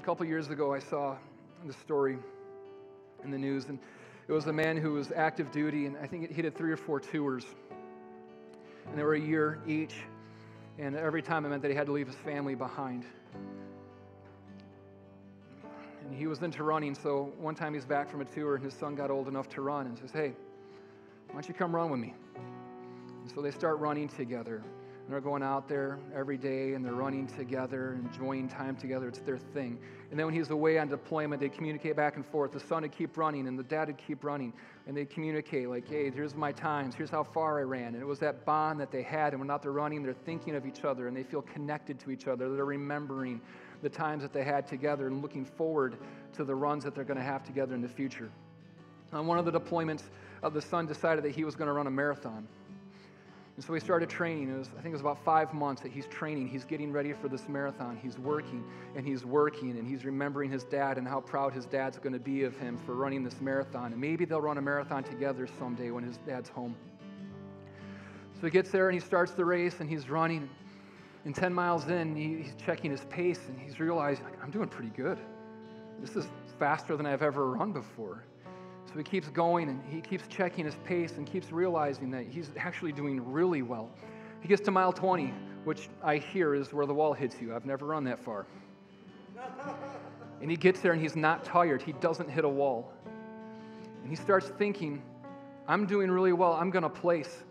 A couple years ago, I saw the story in the news, and it was a man who was active duty, and I think he did three or four tours. And they were a year each, and every time it meant that he had to leave his family behind. And he was into running, so one time he's back from a tour, and his son got old enough to run, and says, Hey, why don't you come run with me? And so they start running together. They're going out there every day and they're running together, enjoying time together. It's their thing. And then when he's away on deployment, they communicate back and forth. The son would keep running and the dad would keep running. And they communicate, like, hey, here's my times, here's how far I ran. And it was that bond that they had. And when out there running, they're thinking of each other and they feel connected to each other. They're remembering the times that they had together and looking forward to the runs that they're going to have together in the future. On one of the deployments, uh, the son decided that he was going to run a marathon. And so he started training. It was, I think it was about five months that he's training. He's getting ready for this marathon. He's working and he's working and he's remembering his dad and how proud his dad's going to be of him for running this marathon. And maybe they'll run a marathon together someday when his dad's home. So he gets there and he starts the race and he's running. And 10 miles in, he's checking his pace and he's realizing, I'm doing pretty good. This is faster than I've ever run before. So he keeps going and he keeps checking his pace and keeps realizing that he's actually doing really well. He gets to mile 20, which I hear is where the wall hits you. I've never run that far. And he gets there and he's not tired. He doesn't hit a wall. And he starts thinking, I'm doing really well. I'm going to place.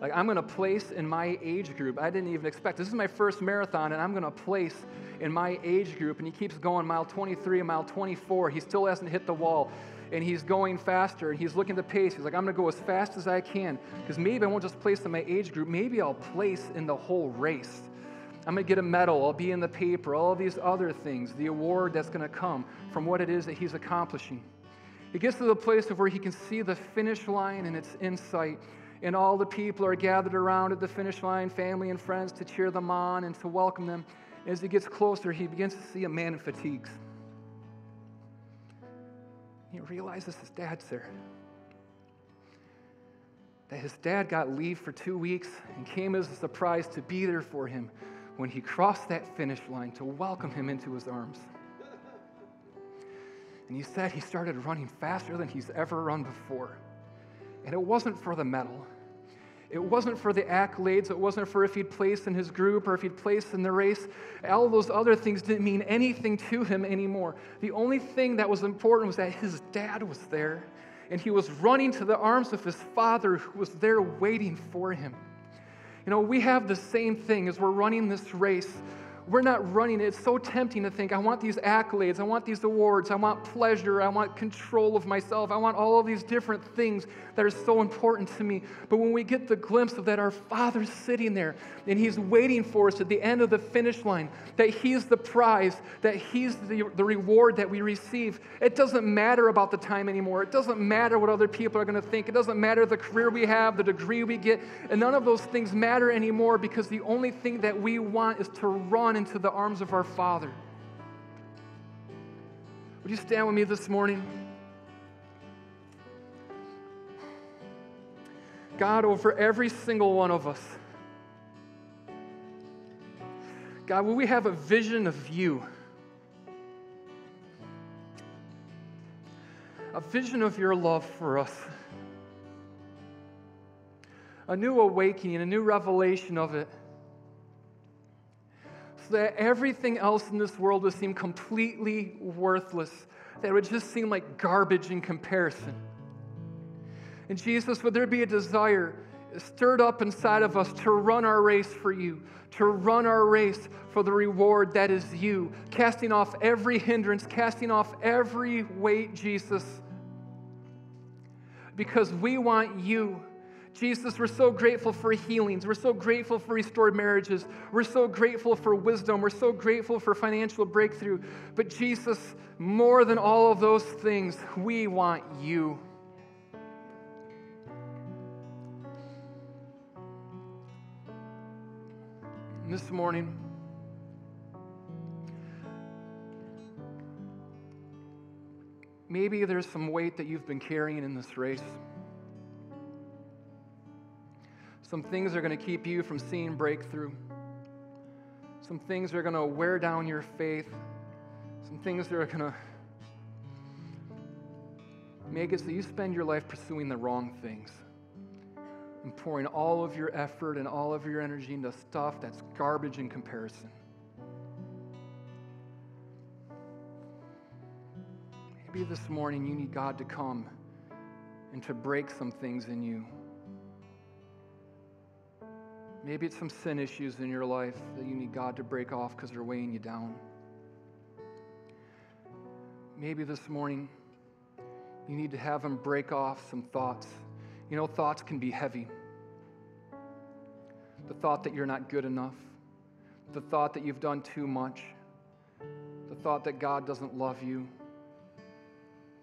Like, I'm going to place in my age group. I didn't even expect. This is my first marathon, and I'm going to place in my age group. And he keeps going mile 23 and mile 24. He still hasn't hit the wall and he's going faster and he's looking at the pace. He's like, I'm going to go as fast as I can because maybe I won't just place in my age group, maybe I'll place in the whole race. I'm going to get a medal, I'll be in the paper, all these other things, the award that's going to come from what it is that he's accomplishing. He gets to the place of where he can see the finish line and it's in sight. And all the people are gathered around at the finish line, family and friends, to cheer them on and to welcome them. As he gets closer, he begins to see a man in fatigues. He realizes his dad's there. That his dad got leave for two weeks and came as a surprise to be there for him when he crossed that finish line to welcome him into his arms. And he said he started running faster than he's ever run before. And it wasn't for the medal. It wasn't for the accolades. It wasn't for if he'd placed in his group or if he'd placed in the race. All those other things didn't mean anything to him anymore. The only thing that was important was that his dad was there and he was running to the arms of his father who was there waiting for him. You know, we have the same thing as we're running this race we're not running. It's so tempting to think, I want these accolades, I want these awards, I want pleasure, I want control of myself, I want all of these different things that are so important to me. But when we get the glimpse of that, our Father's sitting there and He's waiting for us at the end of the finish line, that He's the prize, that He's the, the reward that we receive, it doesn't matter about the time anymore. It doesn't matter what other people are going to think. It doesn't matter the career we have, the degree we get, and none of those things matter anymore because the only thing that we want is to run into the arms of our Father. Would you stand with me this morning? God, over every single one of us, God, will we have a vision of you? A vision of your love for us. A new awakening, a new revelation of it that everything else in this world would seem completely worthless, that would just seem like garbage in comparison. And Jesus, would there be a desire stirred up inside of us to run our race for you, to run our race for the reward that is you, casting off every hindrance, casting off every weight, Jesus, because we want you. Jesus, we're so grateful for healings. We're so grateful for restored marriages. We're so grateful for wisdom. We're so grateful for financial breakthrough. But Jesus, more than all of those things, we want you. And this morning, maybe there's some weight that you've been carrying in this race. Some things are going to keep you from seeing breakthrough. Some things are going to wear down your faith. Some things that are going to make it so you spend your life pursuing the wrong things and pouring all of your effort and all of your energy into stuff that's garbage in comparison. Maybe this morning you need God to come and to break some things in you. Maybe it's some sin issues in your life that you need God to break off because they're weighing you down. Maybe this morning you need to have Him break off some thoughts. You know, thoughts can be heavy. The thought that you're not good enough, the thought that you've done too much, the thought that God doesn't love you.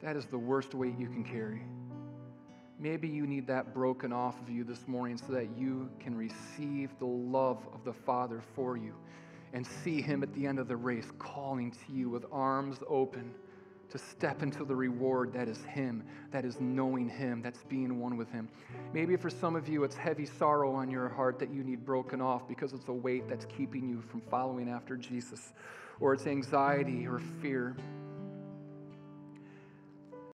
That is the worst weight you can carry. Maybe you need that broken off of you this morning so that you can receive the love of the Father for you and see Him at the end of the race calling to you with arms open to step into the reward that is Him, that is knowing Him, that's being one with Him. Maybe for some of you, it's heavy sorrow on your heart that you need broken off because it's a weight that's keeping you from following after Jesus, or it's anxiety or fear.